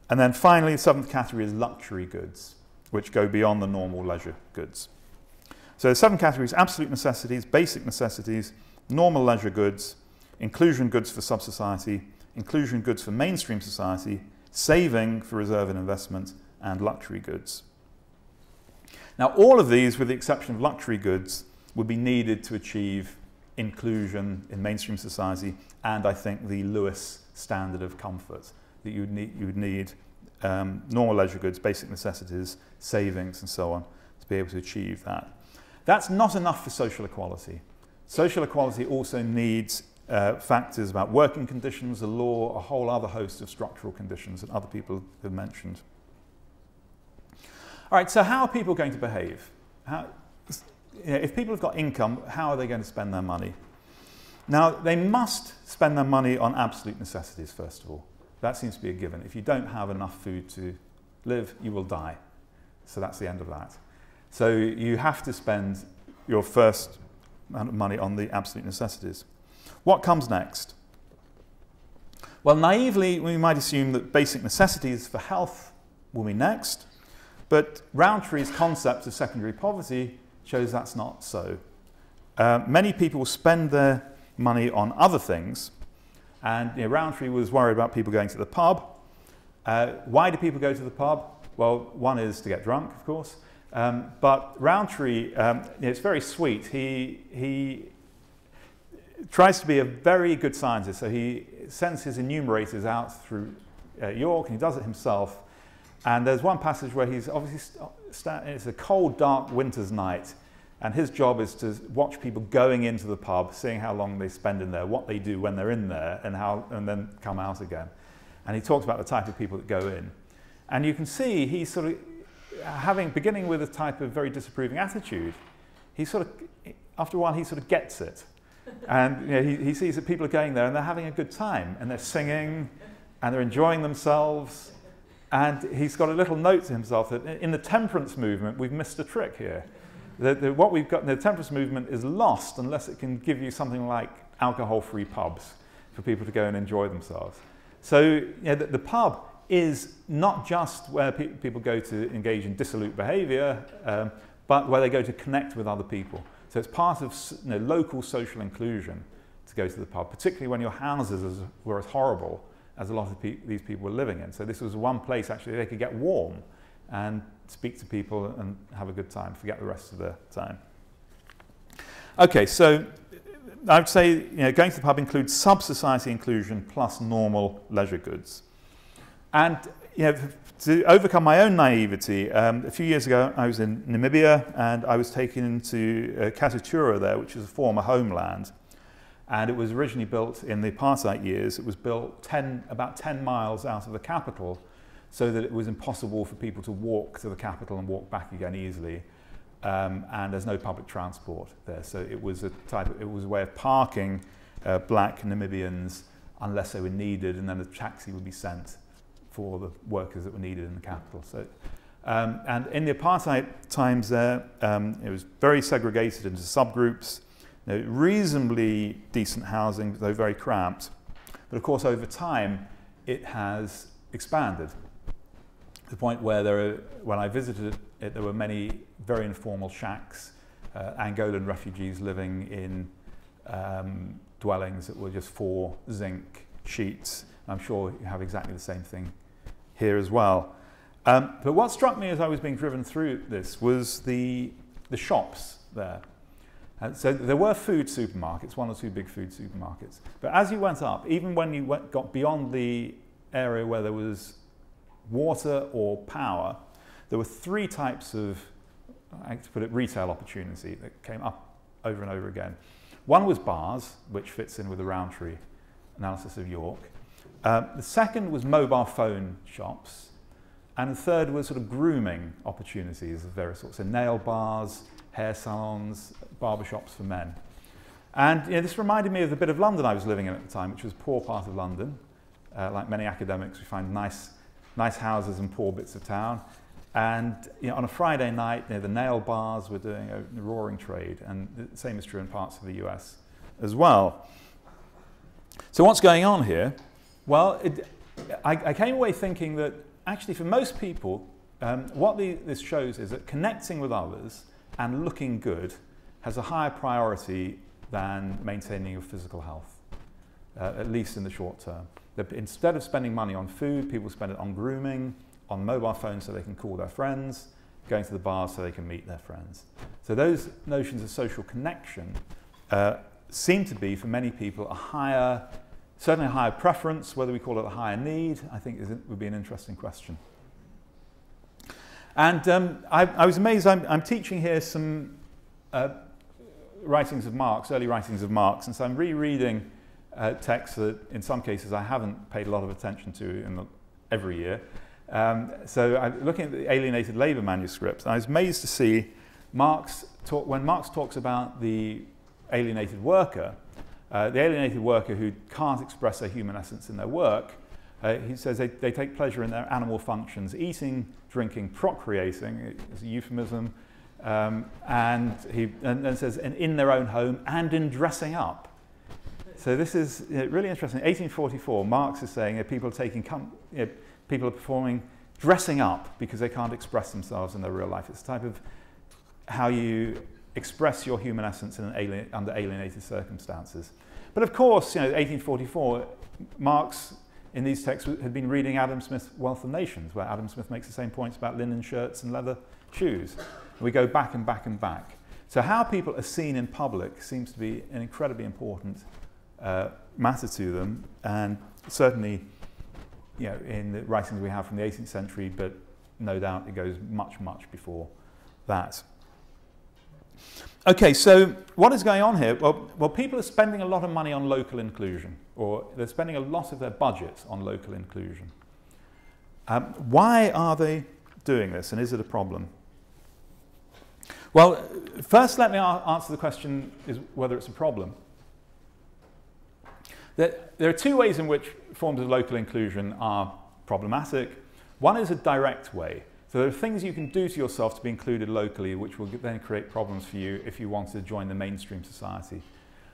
And then finally, the seventh category is luxury goods, which go beyond the normal leisure goods. So the seven categories, absolute necessities, basic necessities, normal leisure goods, inclusion goods for sub-society, inclusion goods for mainstream society, saving for reserve and investment, and luxury goods. Now, all of these, with the exception of luxury goods, would be needed to achieve inclusion in mainstream society, and I think the Lewis standard of comfort that you would need, you would need um, normal leisure goods, basic necessities, savings, and so on to be able to achieve that. That's not enough for social equality. Social equality also needs uh, factors about working conditions, the law, a whole other host of structural conditions that other people have mentioned. All right, so how are people going to behave? How, you know, if people have got income, how are they going to spend their money? Now, they must spend their money on absolute necessities, first of all. That seems to be a given. If you don't have enough food to live, you will die. So that's the end of that. So you have to spend your first amount of money on the absolute necessities. What comes next? Well, naively, we might assume that basic necessities for health will be next, but Rowntree's concept of secondary poverty shows that's not so. Uh, many people spend their money on other things, and you know, Rowntree was worried about people going to the pub. Uh, why do people go to the pub? Well, one is to get drunk, of course, um, but Rowntree, um, you know, it's very sweet. He, he tries to be a very good scientist, so he sends his enumerators out through uh, York, and he does it himself. And there's one passage where he's obviously, it's a cold, dark winter's night, and his job is to watch people going into the pub, seeing how long they spend in there, what they do when they're in there, and, how, and then come out again. And he talks about the type of people that go in. And you can see he's sort of having, beginning with a type of very disapproving attitude, he sort of, after a while, he sort of gets it. And you know, he, he sees that people are going there and they're having a good time and they're singing and they're enjoying themselves. And he's got a little note to himself that in the temperance movement, we've missed a trick here. The, the, what we've got the temperance movement is lost unless it can give you something like alcohol free pubs for people to go and enjoy themselves. So you know, the, the pub is not just where pe- people go to engage in dissolute behavior, um, but where they go to connect with other people. So it's part of you know, local social inclusion to go to the pub, particularly when your houses were as horrible as a lot of pe- these people were living in. So this was one place actually they could get warm and speak to people and have a good time, forget the rest of the time. Okay, so I would say you know, going to the pub includes sub-society inclusion plus normal leisure goods. And you know, to overcome my own naivety, um, a few years ago I was in Namibia and I was taken into uh, Katutura there, which is a former homeland. And it was originally built in the apartheid years. It was built 10, about 10 miles out of the capital so that it was impossible for people to walk to the capital and walk back again easily. Um, and there's no public transport there. So it was a type of, it was a way of parking uh, black Namibians unless they were needed, and then a taxi would be sent for the workers that were needed in the capital. So, um, and in the apartheid times there, um, it was very segregated into subgroups, you know, reasonably decent housing, though very cramped. But of course, over time, it has expanded. The point where there are, when I visited it, there were many very informal shacks, uh, Angolan refugees living in um, dwellings that were just four zinc sheets. I'm sure you have exactly the same thing here as well. Um, but what struck me as I was being driven through this was the, the shops there. And so there were food supermarkets, one or two big food supermarkets. But as you went up, even when you went, got beyond the area where there was water or power, there were three types of, I like to put it, retail opportunity that came up over and over again. One was bars, which fits in with the Rowntree analysis of York. Uh, the second was mobile phone shops. And the third was sort of grooming opportunities of various sorts, so nail bars, hair salons, barbershops for men. And you know, this reminded me of the bit of London I was living in at the time, which was a poor part of London. Uh, like many academics, we find nice, nice houses in poor bits of town. And you know, on a Friday night, you know, the nail bars were doing a roaring trade, and the same is true in parts of the US as well. So, what's going on here? Well, it, I, I, came away thinking that actually, for most people, um, what the, this shows is that connecting with others and looking good has a higher priority than maintaining your physical health, uh, at least in the short term. That instead of spending money on food, people spend it on grooming, on mobile phones so they can call their friends, going to the bar so they can meet their friends. So those notions of social connection uh, seem to be, for many people, a higher, certainly a higher preference. Whether we call it a higher need, I think is, would be an interesting question. And um, I, I, was amazed. I'm, I'm teaching here some uh, writings of Marx, early writings of Marx, and so I'm rereading uh, texts that, in some cases, I haven't paid a lot of attention to in the, every year. Um, so I'm looking at the alienated labour manuscripts. I was amazed to see Marx talk, when Marx talks about the alienated worker, uh, the alienated worker who can't express their human essence in their work, uh, he says they, they take pleasure in their animal functions, eating, drinking, procreating, is a euphemism, um, and he and, and says, and in their own home and in dressing up. So this is you know, really interesting. 1844, Marx is saying that people are taking, you know, people are performing, dressing up because they can't express themselves in their real life. It's a type of how you express your human essence in alien, under alienated circumstances. But of course, you know, 1844, Marx in these texts had been reading Adam Smith's Wealth of Nations, where Adam Smith makes the same points about linen shirts and leather shoes. We go back and back and back. So how people are seen in public seems to be an incredibly important uh, matter to them, and certainly, you know, in the writings we have from the 18th century, but no doubt it goes much, much before that. Okay, so what is going on here? Well, well, people are spending a lot of money on local inclusion, or they're spending a lot of their budget on local inclusion. Um, why are they doing this, and is it a problem? Well, first let me answer the question is whether it's a problem. There, are two ways in which forms of local inclusion are problematic. One is a direct way. So there are things you can do to yourself to be included locally which will then create problems for you if you want to join the mainstream society.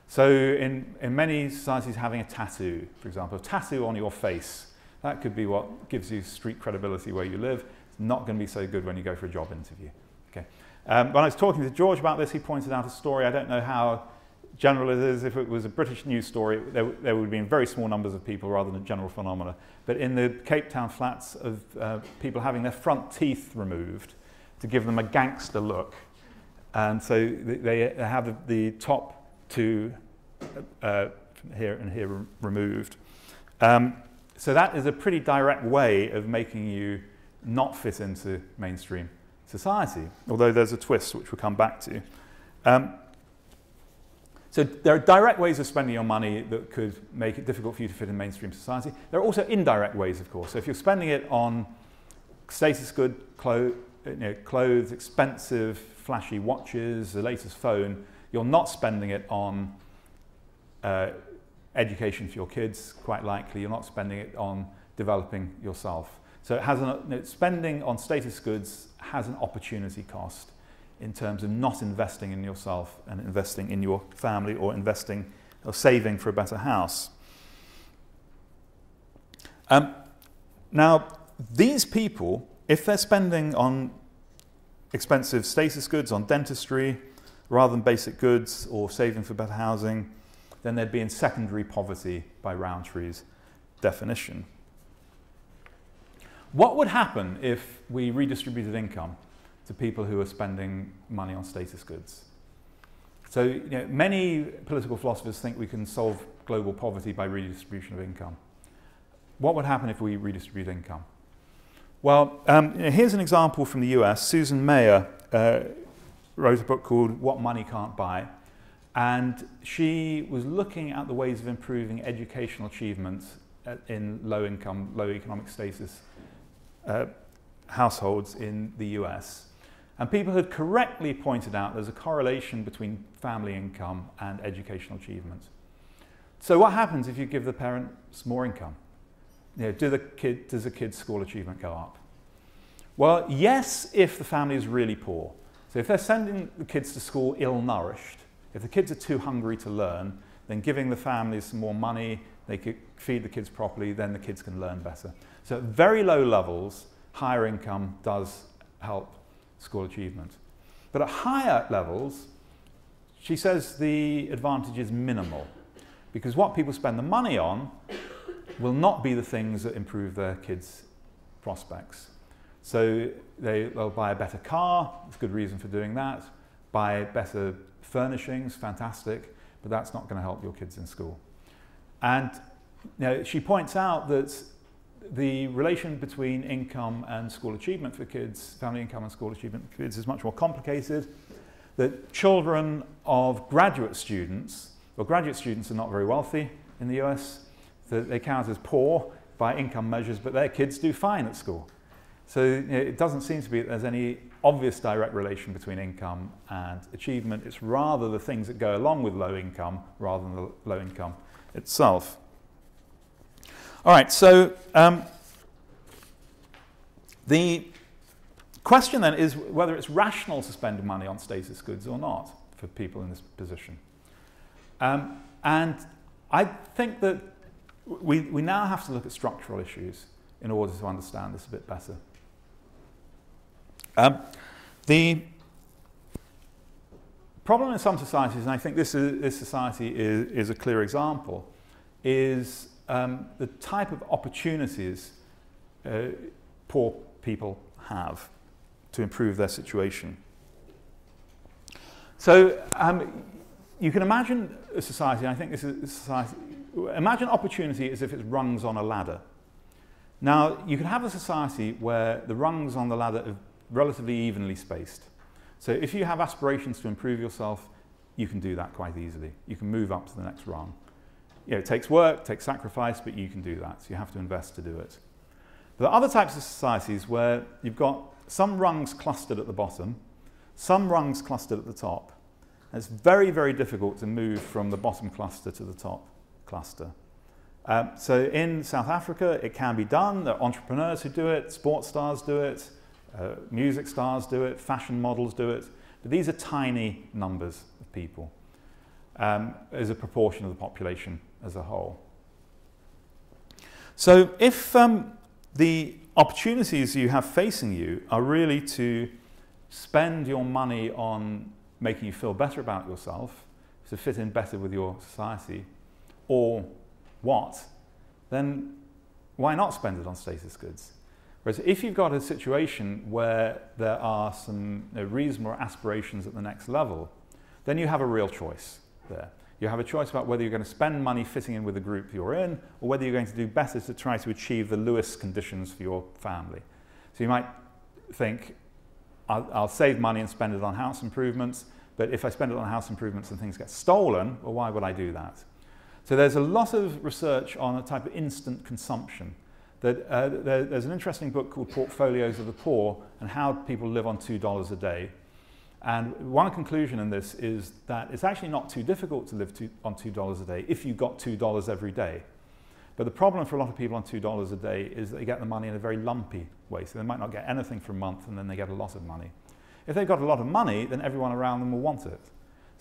So in, in many societies having a tattoo, for example, a tattoo on your face, that could be what gives you street credibility where you live. It's not going to be so good when you go for a job interview. Okay. Um, when I was talking to George about this, he pointed out a story. I don't know how general it is. If it was a British news story, there, there would have been very small numbers of people rather than a general phenomena. But in the Cape Town flats of uh, people having their front teeth removed to give them a gangster look. And so they, they have the, the top two uh, here and here removed. Um, so that is a pretty direct way of making you not fit into mainstream society, although there's a twist which we'll come back to. Um, so there are direct ways of spending your money that could make it difficult for you to fit in mainstream society. There are also indirect ways, of course. So if you're spending it on status good clo you know, clothes, expensive, flashy watches, the latest phone, you're not spending it on uh, education for your kids, quite likely. You're not spending it on developing yourself. So it has an, spending on status goods has an opportunity cost in terms of not investing in yourself and investing in your family or investing or saving for a better house. Um, now, these people, if they're spending on expensive status goods, on dentistry, rather than basic goods or saving for better housing, then they'd be in secondary poverty by Rowntree's definition. What would happen if we redistributed income? To people who are spending money on status goods. So you know, many political philosophers think we can solve global poverty by redistribution of income. What would happen if we redistribute income? Well, um, you know, here's an example from the US. Susan Mayer uh, wrote a book called What Money Can't Buy. And she was looking at the ways of improving educational achievements in low income, low economic status uh, households in the US. And people had correctly pointed out there's a correlation between family income and educational achievement. So what happens if you give the parents more income? You know, do the kid, does the kid's school achievement go up? Well, yes, if the family is really poor. So if they're sending the kids to school ill-nourished, if the kids are too hungry to learn, then giving the families some more money, they could feed the kids properly, then the kids can learn better. So at very low levels, higher income does help school achievement. But at higher levels, she says the advantage is minimal because what people spend the money on will not be the things that improve their kids' prospects. So they, they'll buy a better car, there's good reason for doing that, buy better furnishings, fantastic, but that's not going to help your kids in school. And you know, she points out that the relation between income and school achievement for kids, family income and school achievement for kids, is much more complicated. That children of graduate students, well, graduate students are not very wealthy in the US, that they count as poor by income measures, but their kids do fine at school. So you know, it doesn't seem to be that there's any obvious direct relation between income and achievement. It's rather the things that go along with low income rather than the low income itself. All right, so um, the question then is whether it's rational to spend money on status goods or not for people in this position. Um, and I think that we, we now have to look at structural issues in order to understand this a bit better. Um, the problem in some societies, and I think this, is, this society is, is a clear example, is um, the type of opportunities uh, poor people have to improve their situation. So um, you can imagine a society, I think this is a society, imagine opportunity as if it's rungs on a ladder. Now, you can have a society where the rungs on the ladder are relatively evenly spaced. So if you have aspirations to improve yourself, you can do that quite easily. You can move up to the next rung you know, it takes work, takes sacrifice, but you can do that. So you have to invest to do it. There are other types of societies where you've got some rungs clustered at the bottom, some rungs clustered at the top. And it's very, very difficult to move from the bottom cluster to the top cluster. Um, so in South Africa, it can be done. There are entrepreneurs who do it, sports stars do it, uh, music stars do it, fashion models do it. But these are tiny numbers of people um, as a proportion of the population as a whole. So if um, the opportunities you have facing you are really to spend your money on making you feel better about yourself, to fit in better with your society, or what, then why not spend it on status goods? Whereas if you've got a situation where there are some you know, reasonable aspirations at the next level, then you have a real choice there. You have a choice about whether you're going to spend money fitting in with the group you're in or whether you're going to do better to try to achieve the Lewis conditions for your family. So you might think, I'll, I'll save money and spend it on house improvements, but if I spend it on house improvements and things get stolen, well, why would I do that? So there's a lot of research on a type of instant consumption. That, uh, there, there's an interesting book called Portfolios of the Poor and how people live on $2 a day. And one conclusion in this is that it's actually not too difficult to live two, on $2 a day if you got $2 every day. But the problem for a lot of people on $2 a day is they get the money in a very lumpy way. So they might not get anything for a month and then they get a lot of money. If they've got a lot of money, then everyone around them will want it.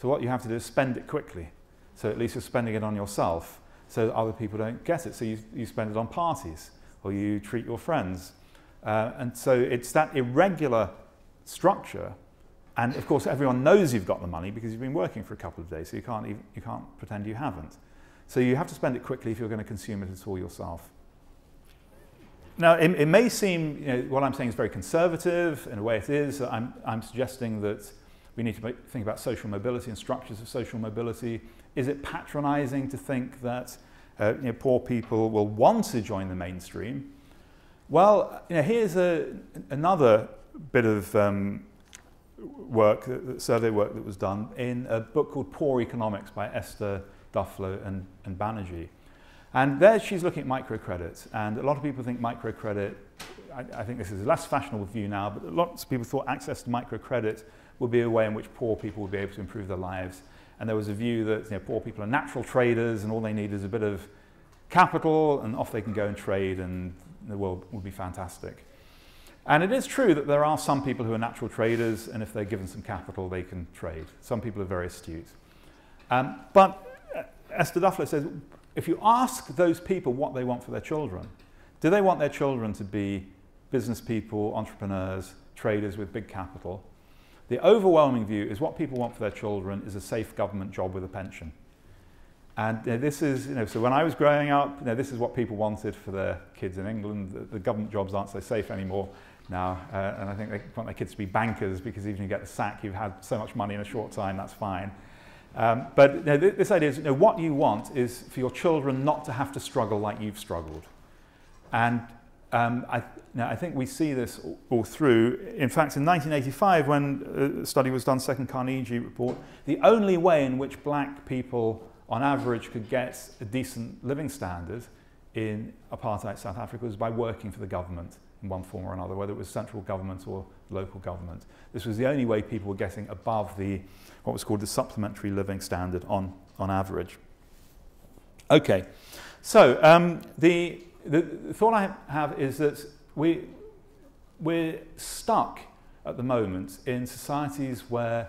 So what you have to do is spend it quickly. So at least you're spending it on yourself so that other people don't get it. So you, you spend it on parties or you treat your friends. Uh, and so it's that irregular structure and of course, everyone knows you've got the money because you've been working for a couple of days, so you can't, even, you can't pretend you haven't. So you have to spend it quickly if you're going to consume it at all yourself. Now, it, it may seem, you know, what I'm saying is very conservative, in a way it is. I'm, I'm suggesting that we need to think about social mobility and structures of social mobility. Is it patronizing to think that uh, you know, poor people will want to join the mainstream? Well, you know, here's a, another bit of um, work, uh, survey work that was done in a book called Poor Economics by Esther Duflo and, and Banerjee. And there she's looking at microcredit. And a lot of people think microcredit, I, I think this is a less fashionable view now, but lots of people thought access to microcredit would be a way in which poor people would be able to improve their lives. And there was a view that you know, poor people are natural traders and all they need is a bit of capital and off they can go and trade and the world would be fantastic. And it is true that there are some people who are natural traders, and if they're given some capital, they can trade. Some people are very astute. Um, but uh, Esther Duflo says if you ask those people what they want for their children, do they want their children to be business people, entrepreneurs, traders with big capital? The overwhelming view is what people want for their children is a safe government job with a pension. And this is, you know, so when I was growing up, you know, this is what people wanted for their kids in England. The, the government jobs aren't so safe anymore now. Uh, and I think they want their kids to be bankers because even if you get the sack, you've had so much money in a short time, that's fine. Um, but you know, th- this idea is you know, what you want is for your children not to have to struggle like you've struggled. And um, I, now, I think we see this all, all through. In fact, in 1985, when a study was done, second Carnegie report, the only way in which black people, on average, could get a decent living standard in apartheid South Africa was by working for the government in one form or another, whether it was central government or local government. This was the only way people were getting above the what was called the supplementary living standard on, on average. Okay, so um, the, the, the thought I have is that we, we're stuck at the moment in societies where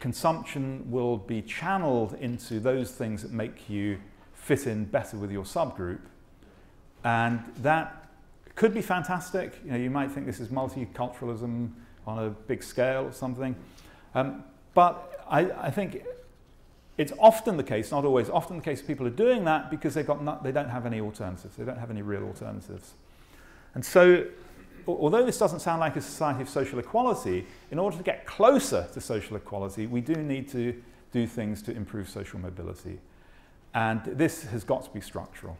consumption will be channeled into those things that make you fit in better with your subgroup. And that could be fantastic. You know, you might think this is multiculturalism on a big scale or something. Um, but I, I, think it's often the case, not always, often the case people are doing that because they've got not, they don't have any alternatives. They don't have any real alternatives. And so, although this doesn't sound like a society of social equality, in order to get closer to social equality, we do need to do things to improve social mobility. And this has got to be structural.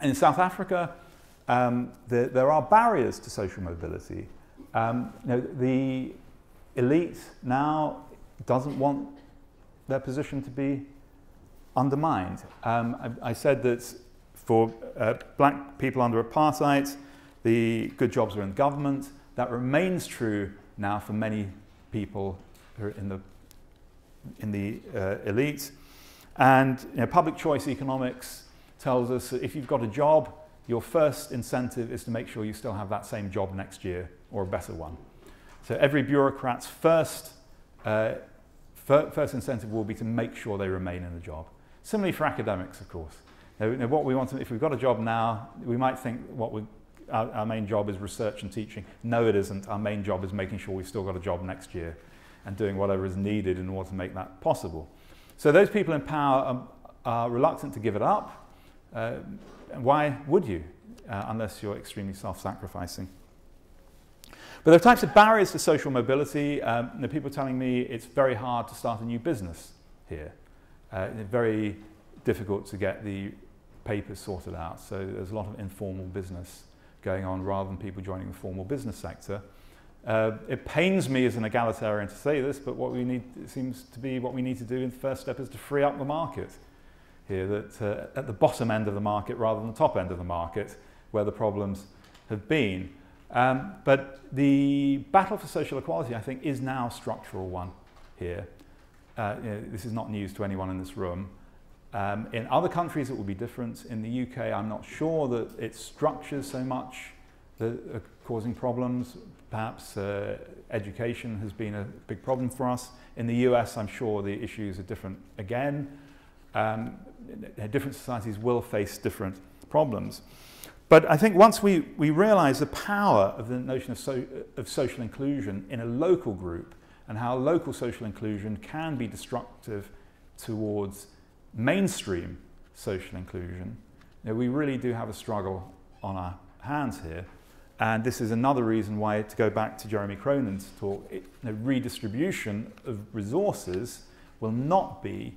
And in South Africa, um, the, there are barriers to social mobility. Um, you know, the elite now doesn't want their position to be undermined. Um, I, I, said that for uh, black people under apartheid, the good jobs are in government. That remains true now for many people who are in the, in the uh, elite. And you know, public choice economics tells us that if you've got a job, your first incentive is to make sure you still have that same job next year or a better one. So every bureaucrat's first, uh, first incentive will be to make sure they remain in the job. Similarly for academics, of course. Now, now what we want to, if we've got a job now, we might think what we, our, our main job is research and teaching. No, it isn't. Our main job is making sure we've still got a job next year and doing whatever is needed in order to make that possible. So those people in power are, are reluctant to give it up. Uh, why would you, uh, unless you're extremely self-sacrificing? But there are types of barriers to social mobility. Um, you know, people telling me it's very hard to start a new business here. Uh, it's very difficult to get the papers sorted out. So there's a lot of informal business going on rather than people joining the formal business sector. Uh, it pains me as an egalitarian to say this, but what we need seems to be what we need to do in the first step is to free up the market here, that uh, at the bottom end of the market rather than the top end of the market, where the problems have been. Um, but the battle for social equality, I think, is now a structural one here. Uh, you know, this is not news to anyone in this room. Um, in other countries, it will be different. In the UK, I'm not sure that its structures so much that are causing problems. Perhaps uh, education has been a big problem for us. In the US, I'm sure the issues are different again. Um, different societies will face different problems. But I think once we, we realize the power of the notion of, so, of social inclusion in a local group and how local social inclusion can be destructive towards mainstream social inclusion, you know, we really do have a struggle on our hands here. And this is another reason why, to go back to Jeremy Cronin's talk, it, redistribution of resources will not be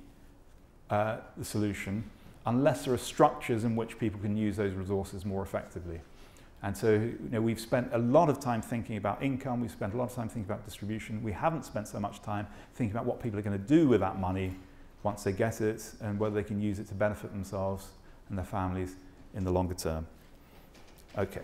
uh, the solution unless there are structures in which people can use those resources more effectively. And so you know, we've spent a lot of time thinking about income, we've spent a lot of time thinking about distribution. We haven't spent so much time thinking about what people are going to do with that money once they get it and whether they can use it to benefit themselves and their families in the longer term. Okay.